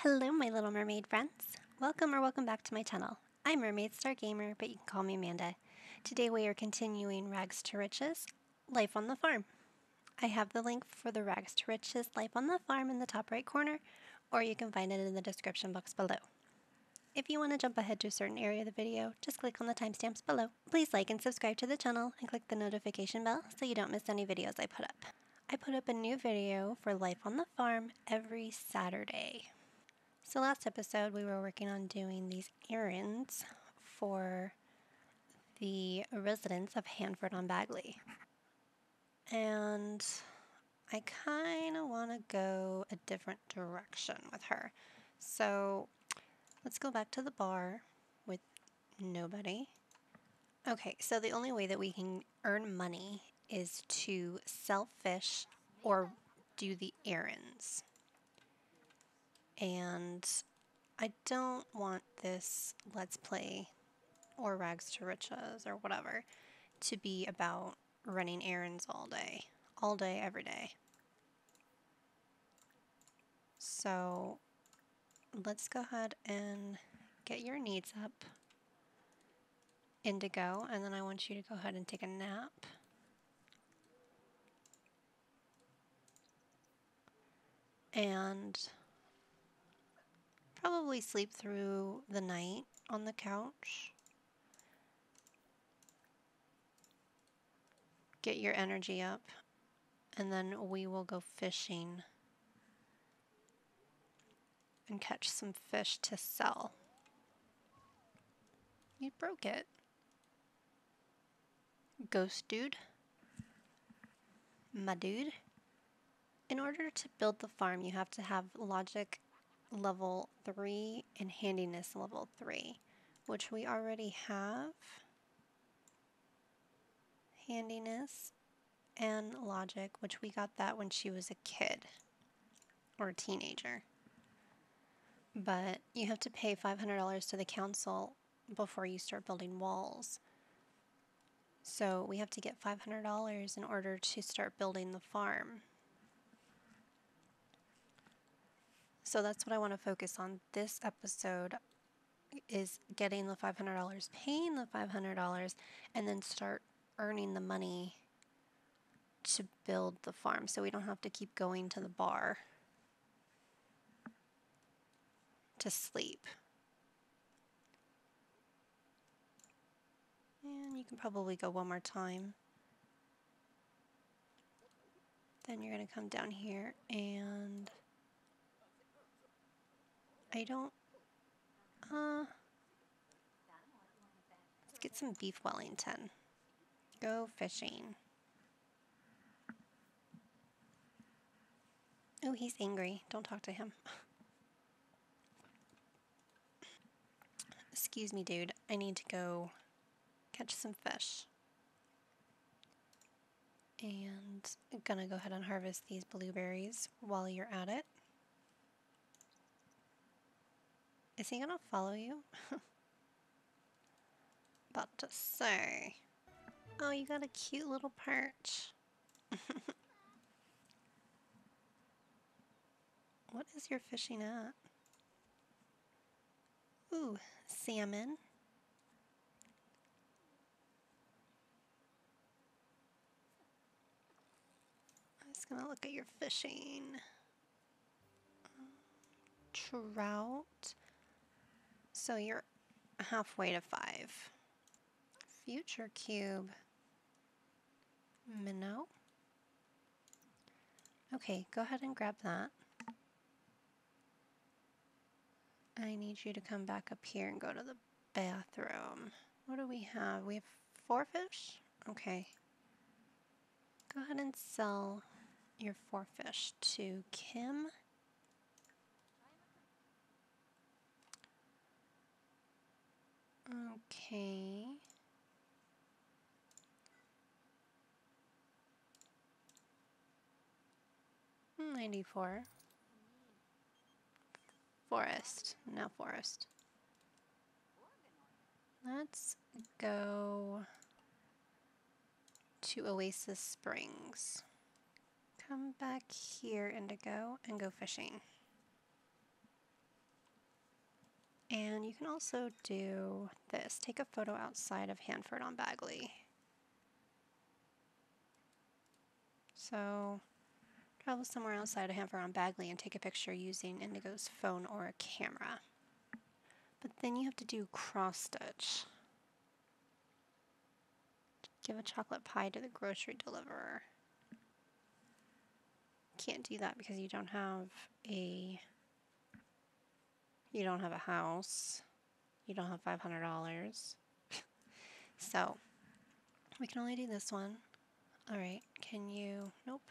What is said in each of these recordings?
Hello, my little mermaid friends. Welcome or welcome back to my channel. I'm Mermaid Star Gamer, but you can call me Amanda. Today we are continuing Rags to Riches Life on the Farm. I have the link for the Rags to Riches Life on the Farm in the top right corner, or you can find it in the description box below. If you want to jump ahead to a certain area of the video, just click on the timestamps below. Please like and subscribe to the channel and click the notification bell so you don't miss any videos I put up. I put up a new video for Life on the Farm every Saturday. So last episode we were working on doing these errands for the residents of Henford on Bagley. And I kind of want to go a different direction with her. So let's go back to the bar with nobody. Okay, so the only way that we can earn money is to sell fish or do the errands. And I don't want this Let's Play or Rags to Riches or whatever to be about running errands all day. All day, every day. So let's go ahead and get your needs up. Indigo, and then I want you to go ahead and take a nap. And probably sleep through the night on the couch. Get your energy up, and then we will go fishing and catch some fish to sell. You broke it. Ghost dude. My dude. In order to build the farm, you have to have logic level 3 and handiness level 3, which we already have. Handiness and logic, which we got that when she was a kid or a teenager. But you have to pay $500 to the council before you start building walls. So we have to get $500 in order to start building the farm. So that's what I want to focus on this episode is getting the $500, paying the $500, and then start earning the money to build the farm so we don't have to keep going to the bar to sleep. And you can probably go one more time. Then you're going to come down here and I don't, uh, let's get some beef Wellington. Go fishing. Oh, he's angry. Don't talk to him. Excuse me, dude. I need to go catch some fish. And I'm gonna go ahead and harvest these blueberries while you're at it. Is he gonna follow you? About to say. Oh, you got a cute little perch. what is your fishing at? Ooh, salmon. I'm just gonna look at your fishing. Um, trout. So you're halfway to five. Future cube. Minnow. Okay, go ahead and grab that. I need you to come back up here and go to the bathroom. What do we have? We have four fish? Okay. Go ahead and sell your four fish to Kim. Okay. Ninety-four. Forest. No forest. Let's go to Oasis Springs. Come back here, Indigo, and go fishing. And you can also do this. Take a photo outside of Henford on Bagley. So travel somewhere outside of Henford on Bagley and take a picture using Indigo's phone or a camera. But then you have to do cross stitch. Give a chocolate pie to the grocery deliverer. Can't do that because you don't have a you don't have a house. You don't have $500. so, we can only do this one. All right, can you, nope.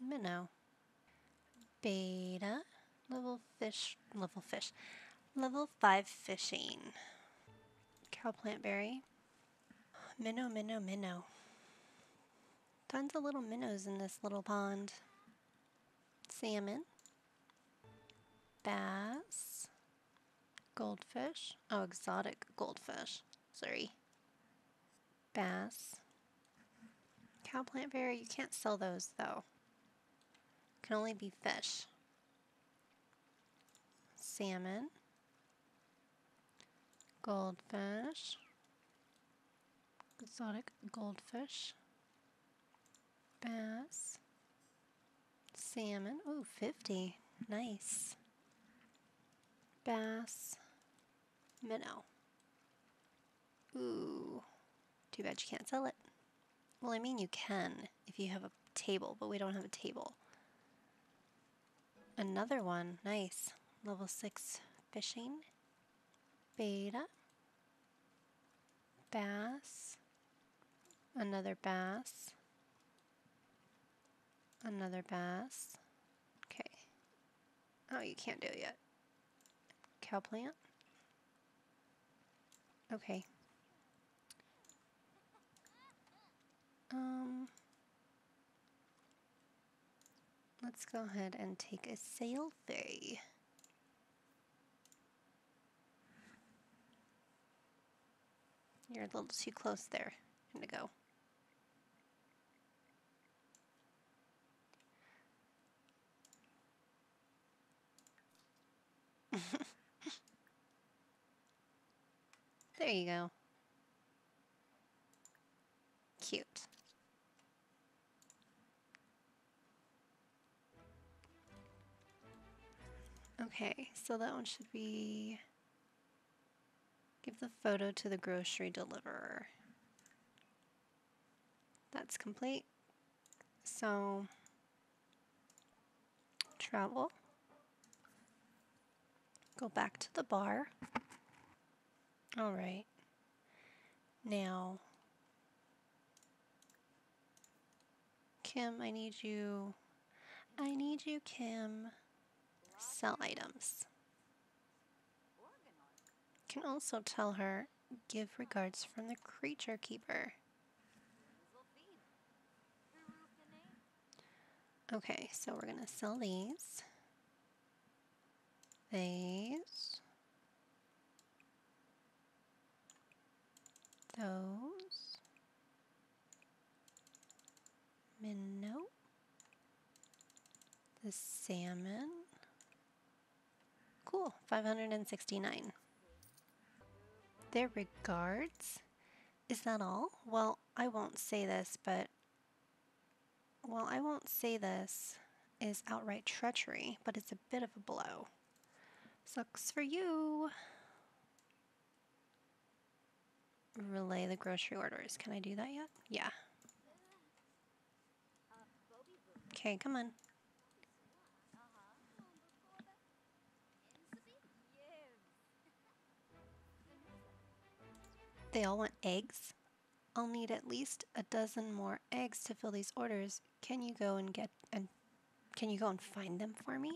Minnow. Beta. Level fish, level fish. Level 5 fishing. Cow plant berry. Minnow, minnow, minnow. Tons of little minnows in this little pond. Salmon. Bass. Goldfish. Oh, exotic goldfish. Sorry. Bass. Cow plant berry. You can't sell those though. Can only be fish. Salmon. Goldfish. Exotic goldfish bass, salmon. Oh, 50. Nice. Bass, minnow. Ooh, too bad you can't sell it. Well, I mean, you can if you have a table, but we don't have a table. Another one. Nice. Level 6 fishing. Beta. Bass. Another bass. Another bass. Okay. Oh, you can't do it yet. Cow plant. Okay. Um, let's go ahead and take a selfie. You're a little too close there. Gonna go. there you go. Cute. Okay, so that one should be give the photo to the grocery deliverer. That's complete. So travel. Go back to the bar. All right. Now, Kim, I need you. I need you, Kim. Sell items. Can also tell her, give regards from the creature keeper. Okay, so we're going to sell these these, those, minnow, the salmon. Cool, 569. Their regards? Is that all? Well, I won't say this, but well, I won't say this is outright treachery, but it's a bit of a blow. Sucks for you. Relay the grocery orders. Can I do that yet? Yeah. Okay, come on. They all want eggs? I'll need at least a dozen more eggs to fill these orders. Can you go and get and can you go and find them for me?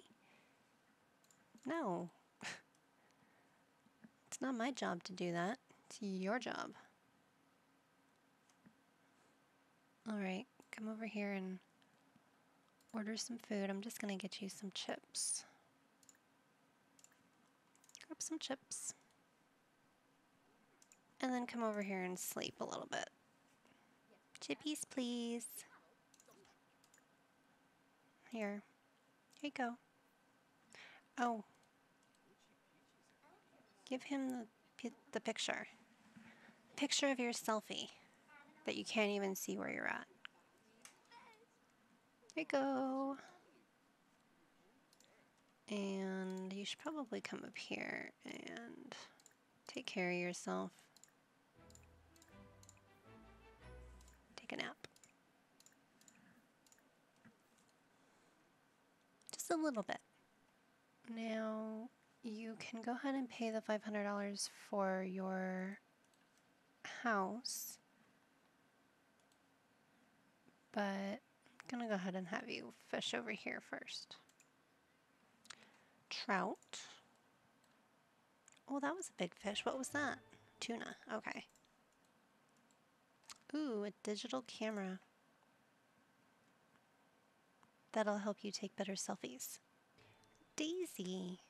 No. It's not my job to do that. It's your job. Alright, come over here and order some food. I'm just going to get you some chips. Grab some chips. And then come over here and sleep a little bit. Chippies, please. Here. Here you go. Oh. Give him the, the picture. Picture of your selfie that you can't even see where you're at. There you go. And you should probably come up here and take care of yourself. Take a nap. Just a little bit. Now, you can go ahead and pay the $500 for your house. But I'm gonna go ahead and have you fish over here first. Trout. Oh, that was a big fish. What was that? Tuna. Okay. Ooh, a digital camera. That'll help you take better selfies. Daisy.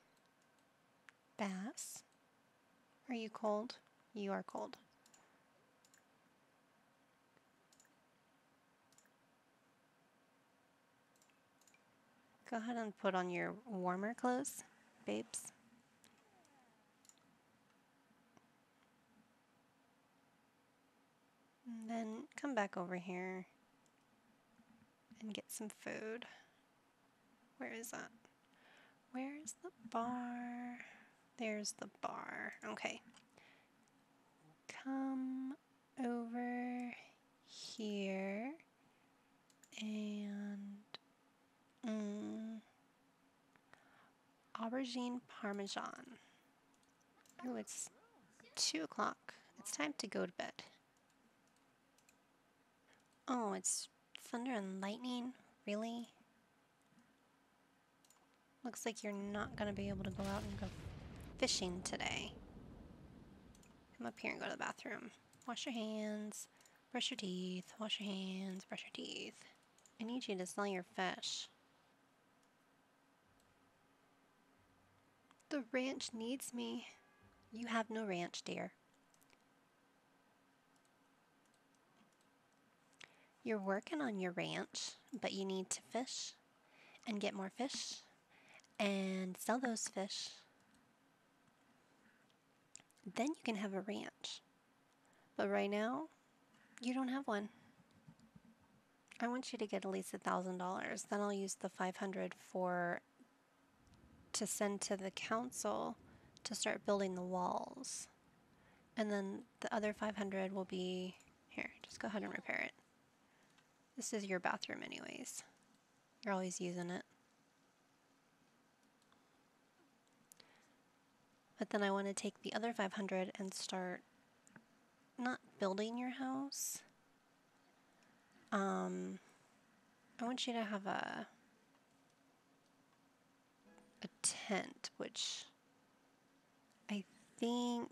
Bass. Are you cold? You are cold. Go ahead and put on your warmer clothes, babes. And then come back over here and get some food. Where is that? Where's the bar? There's the bar. Okay. Come over here and mm, aubergine parmesan. Oh, it's two o'clock. It's time to go to bed. Oh, it's thunder and lightning? Really? Looks like you're not going to be able to go out and go fishing today. Come up here and go to the bathroom. Wash your hands, brush your teeth, wash your hands, brush your teeth. I need you to sell your fish. The ranch needs me. You have no ranch, dear. You're working on your ranch, but you need to fish and get more fish and sell those fish. Then you can have a ranch. But right now, you don't have one. I want you to get at least a thousand dollars. Then I'll use the five hundred for to send to the council to start building the walls. And then the other 500 will be here, just go ahead and repair it. This is your bathroom anyways. You're always using it. But then I want to take the other 500 and start not building your house. Um, I want you to have a a tent, which I think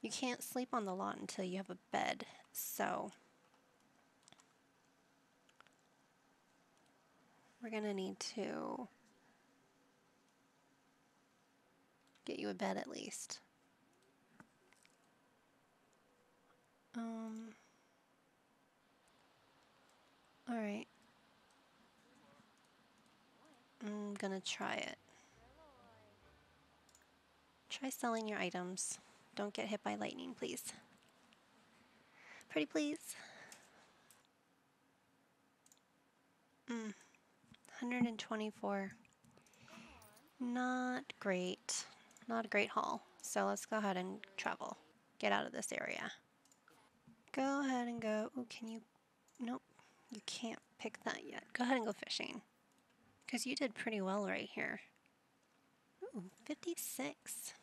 you can't sleep on the lot until you have a bed. So We're going to need to get you a bed at least. Um, Alright. I'm gonna try it. Try selling your items. Don't get hit by lightning, please. Pretty please. Mm. 124. Not great. Not a great haul. So let's go ahead and travel. Get out of this area. Go ahead and go. Can you? Nope. You can't pick that yet. Go ahead and go fishing. Because you did pretty well right here. Ooh, 56.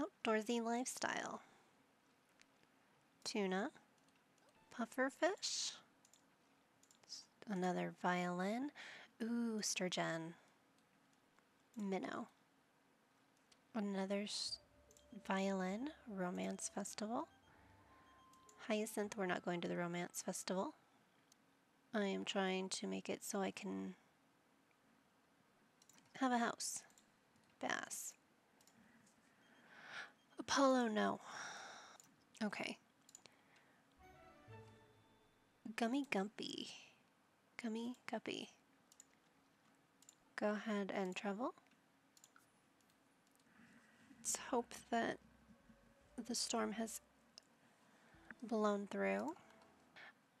Outdoorsy lifestyle. Tuna. Puffer fish another violin. Ooh, sturgeon. Minnow. Another violin, romance festival. Hyacinth, we're not going to the romance festival. I am trying to make it so I can have a house. Bass. Apollo, no. Okay. Gummy Gumpy. Gummy Guppy. Go ahead and travel. Let's hope that the storm has blown through.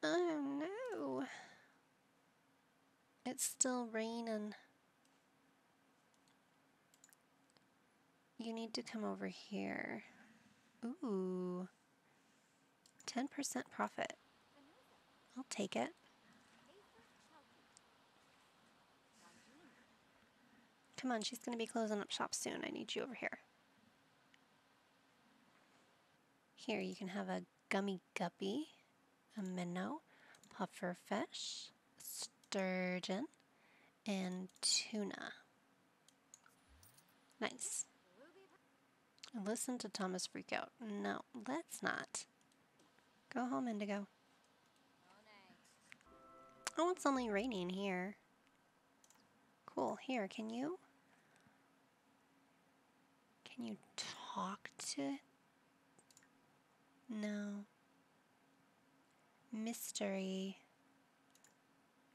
Oh no! It's still raining. You need to come over here. Ooh. 10% profit. I'll take it. Come on, she's going to be closing up shop soon. I need you over here. Here, you can have a gummy guppy, a minnow, puffer fish, sturgeon, and tuna. Nice. Listen to Thomas freak out. No, let's not. Go home, Indigo. Oh, it's only raining here. Cool. Here, can you? Can you talk to? No. Mystery.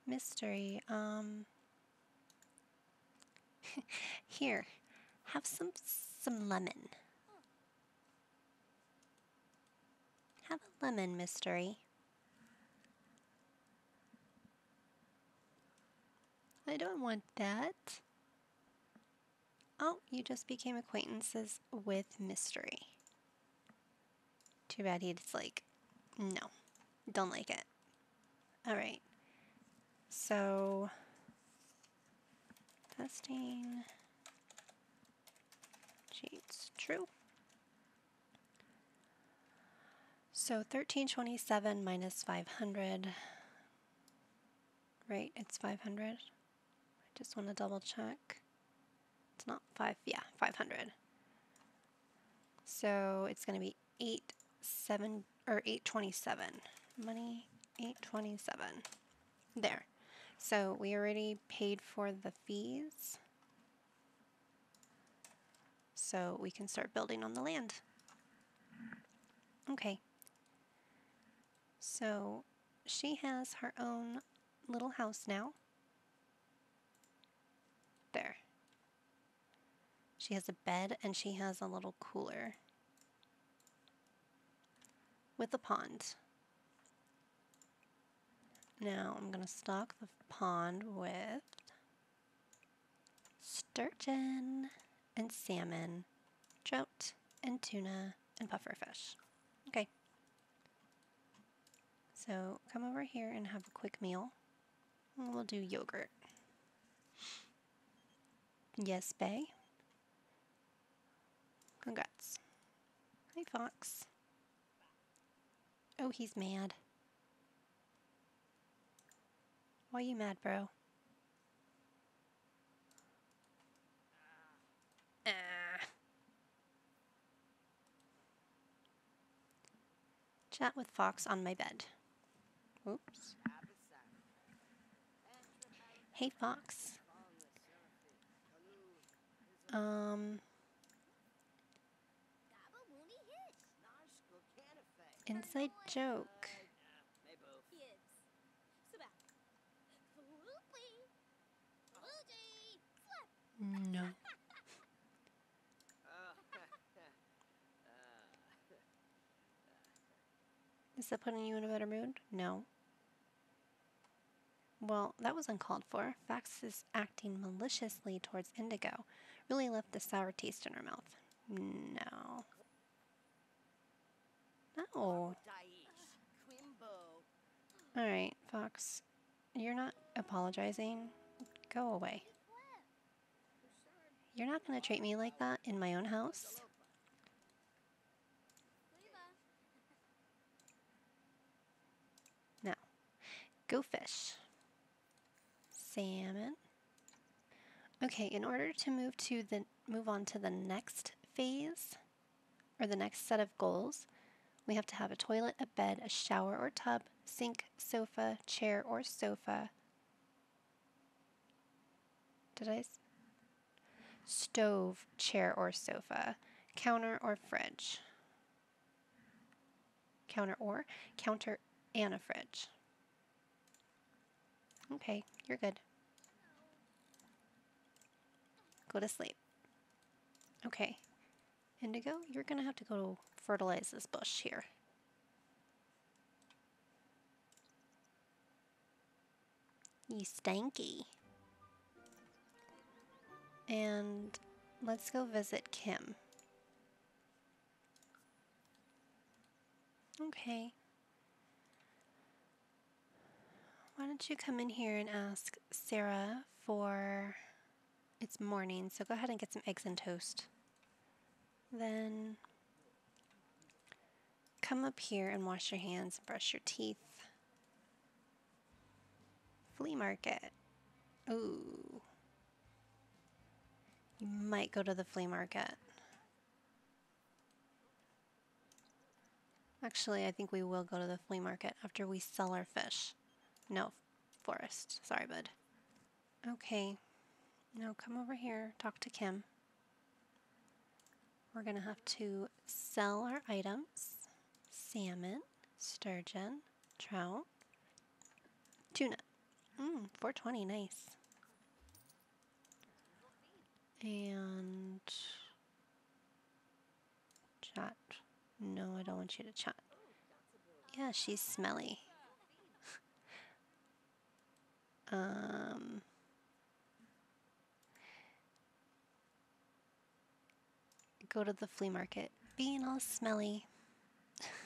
Mystery. Um. here, have some some lemon. Have a lemon, mystery. I don't want that. Oh, you just became acquaintances with Mystery. Too bad he's like, no, don't like it. Alright. So, testing. Cheats true. So 1327 minus 500. Right, it's 500. I just want to double check. It's not 5, yeah, 500. So it's going to be 8 7 or 827. Money 827. There. So we already paid for the fees. So we can start building on the land. Okay. So she has her own little house now. There. She has a bed and she has a little cooler with a pond. Now I'm going to stock the pond with sturgeon and salmon, trout and tuna and pufferfish. Okay. So come over here and have a quick meal. We'll do yogurt. Yes, Bay. Congrats. Hi, Fox. Oh, he's mad. Why you mad, bro? Chat with Fox on my bed. Oops. Hey, Fox. Um... Inside joke. No. Is that putting you in a better mood? No. Well, that was uncalled for. Fox's acting maliciously towards Indigo really left a sour taste in her mouth. No. No. Alright, Fox. You're not apologizing. Go away. You're not going to treat me like that in my own house. Now, go fish. Salmon. Okay, in order to move to the move on to the next phase or the next set of goals, we have to have a toilet, a bed, a shower or tub, sink, sofa, chair or sofa. Did I? Stove, chair or sofa, counter or fridge. Counter or counter and a fridge. Okay, you're good. Go to sleep. Okay. Indigo, you're going to have to go fertilize this bush here. You stanky. And let's go visit Kim. Okay. Why don't you come in here and ask Sarah for it's morning, so go ahead and get some eggs and toast. Then come up here and wash your hands and brush your teeth. Flea market. Ooh. You might go to the flea market. Actually, I think we will go to the flea market after we sell our fish. No, forest. Sorry, bud. Okay. Now come over here, talk to Kim. We're going to have to sell our items. Salmon, sturgeon, trout, tuna. Mmm, 420, nice. And chat. No, I don't want you to chat. Yeah, she's smelly. um go to the flea market. Being all smelly.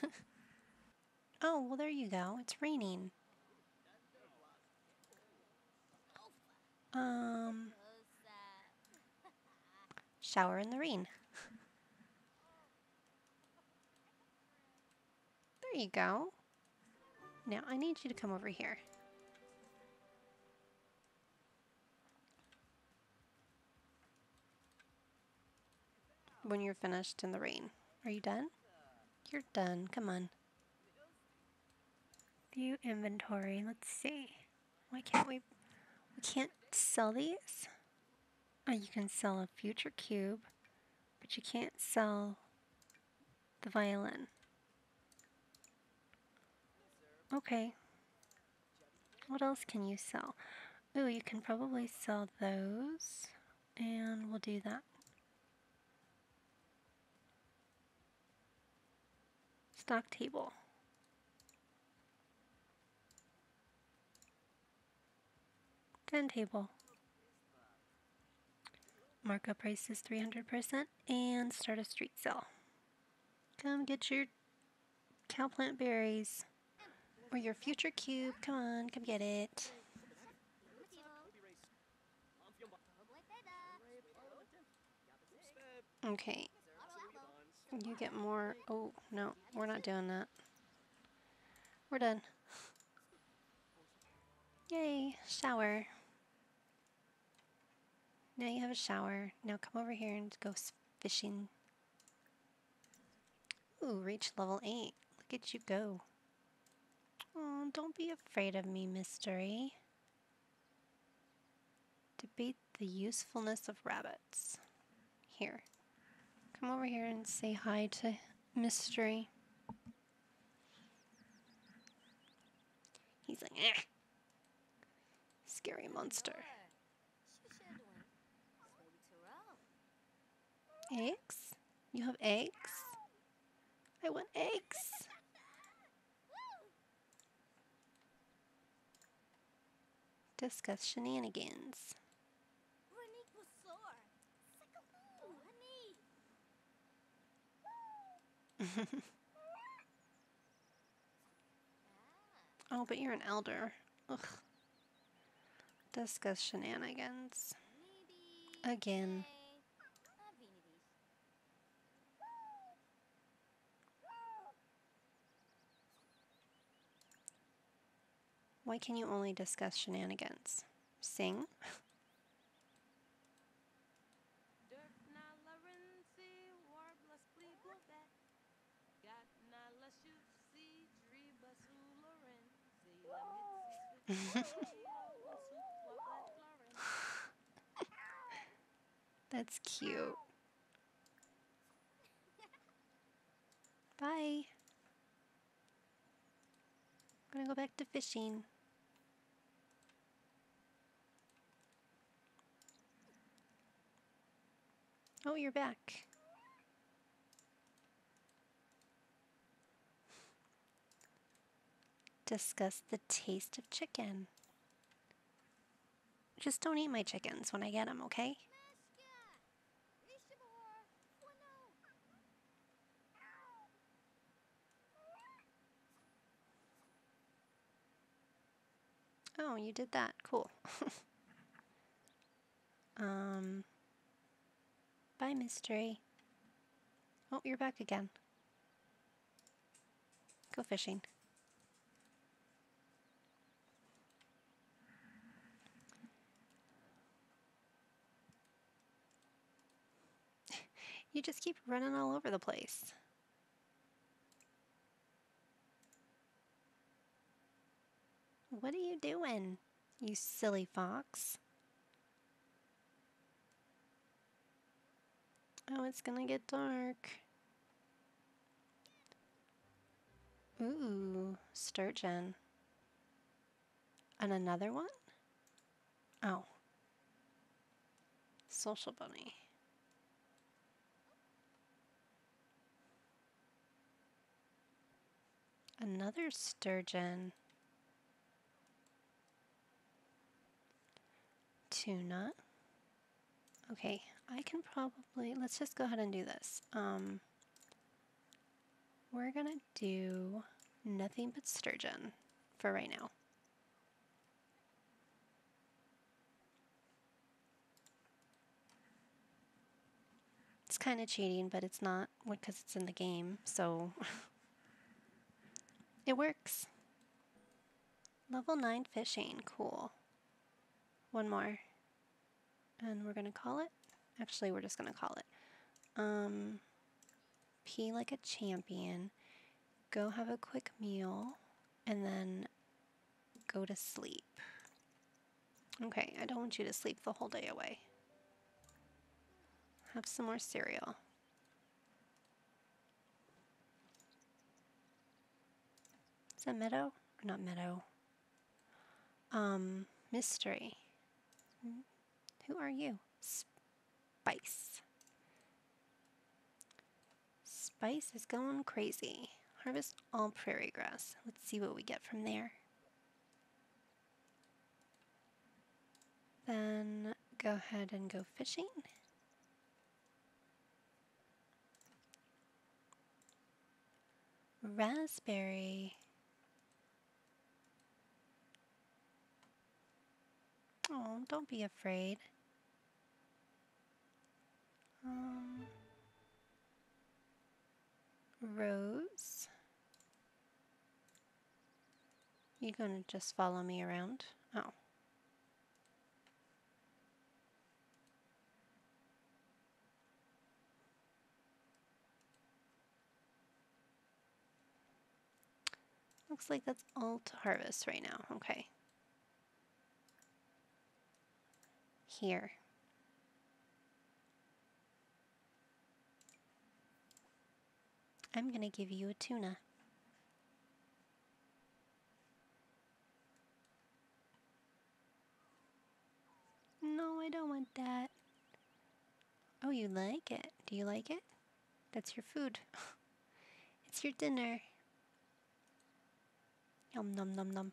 oh, well, there you go. It's raining. Um, shower in the rain. there you go. Now I need you to come over here. when you're finished in the rain. Are you done? You're done. Come on. View inventory. Let's see. Why can't we? We can't sell these? Oh, you can sell a future cube, but you can't sell the violin. Okay. What else can you sell? Oh, you can probably sell those, and we'll do that. Stock table. Den table. Markup price is 300% and start a street sale. Come get your cow plant berries or your future cube. Come on, come get it. Okay, you get more. Oh, no, we're not doing that. We're done. Yay, shower. Now you have a shower. Now come over here and go fishing. Ooh, reach level 8. Look at you go. Oh, don't be afraid of me, mystery. Debate the usefulness of rabbits. Here, Come over here and say hi to Mystery. He's like, eh. Scary monster. Eggs? You have eggs? I want eggs. Discuss shenanigans. oh, but you're an elder. Ugh. Discuss shenanigans. Again. Why can you only discuss shenanigans? Sing? That's cute. Bye. I'm gonna go back to fishing. Oh, you're back. Discuss the taste of chicken. Just don't eat my chickens when I get them, okay? Oh, you did that. Cool. um, bye, mystery. Oh, you're back again. Go fishing. You just keep running all over the place. What are you doing, you silly fox? Oh, it's gonna get dark. Ooh, sturgeon. And another one? Oh. Social bunny. Another sturgeon. tuna. Okay, I can probably, let's just go ahead and do this. Um, we're gonna do nothing but sturgeon for right now. It's kind of cheating, but it's not because it's in the game, so it works. Level 9 fishing, cool. One more and we're going to call it, actually we're just going to call it, um, pee like a champion, go have a quick meal, and then go to sleep. Okay, I don't want you to sleep the whole day away. Have some more cereal. That Meadow? Not Meadow. Um, Mystery. Who are you? Spice. Spice is going crazy. Harvest all prairie grass. Let's see what we get from there. Then go ahead and go fishing. Raspberry. Oh, don't be afraid. Um, Rose. You're gonna just follow me around? Oh. Looks like that's all to harvest right now. Okay. Here. I'm going to give you a tuna. No, I don't want that. Oh, you like it? Do you like it? That's your food. it's your dinner. Yum, num, num, num.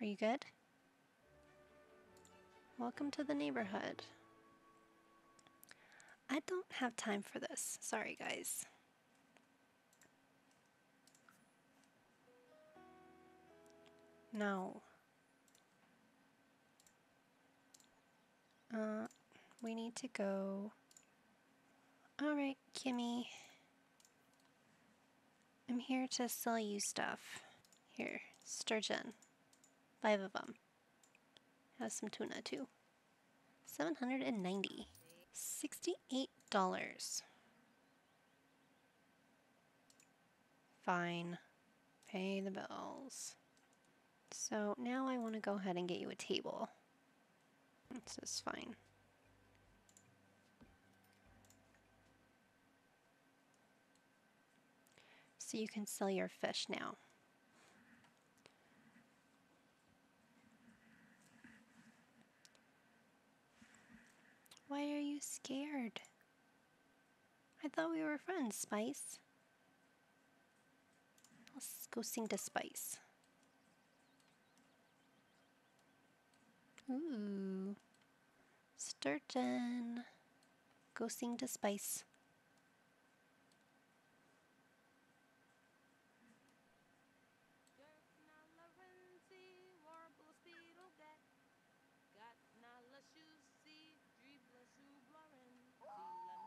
Are you good? Welcome to the neighborhood. I don't have time for this. Sorry, guys. No. Uh, we need to go. Alright, Kimmy. I'm here to sell you stuff. Here, sturgeon. Five of them. Have some tuna too. 790. $68. Fine. Pay the bills. So now I want to go ahead and get you a table. This is fine. So you can sell your fish now. Why are you scared? I thought we were friends, Spice. Let's go sing to Spice. Ooh. Sturgeon. Go sing to Spice.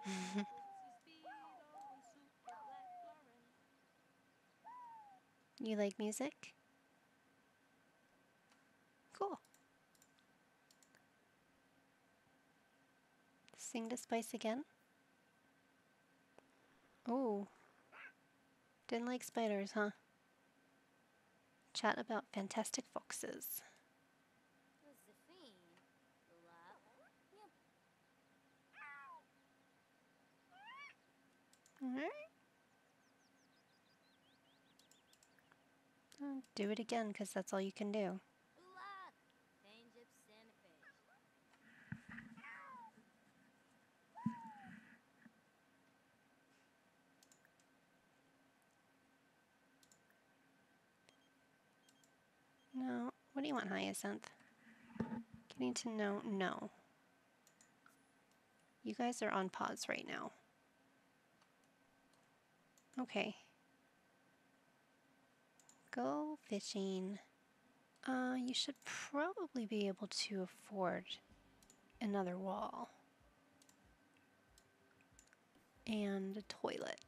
you like music? Cool. Sing to Spice again. Oh. Didn't like spiders, huh? Chat about fantastic foxes. Alright. Do it again, because that's all you can do. No. What do you want, Hyacinth? Getting to know? No. You guys are on pause right now. Okay. Go fishing. Uh, you should probably be able to afford another wall. And a toilet.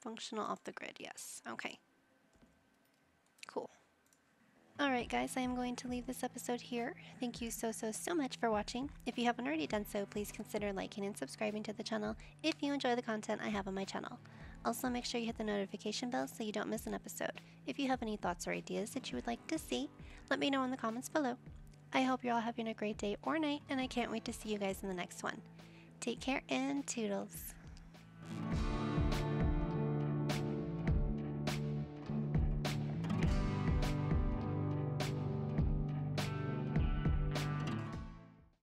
Functional off the grid, yes. Okay. Alright guys, I am going to leave this episode here. Thank you so so so much for watching. If you haven't already done so, please consider liking and subscribing to the channel if you enjoy the content I have on my channel. Also make sure you hit the notification bell so you don't miss an episode. If you have any thoughts or ideas that you would like to see, let me know in the comments below. I hope you're all having a great day or night, and I can't wait to see you guys in the next one. Take care and toodles!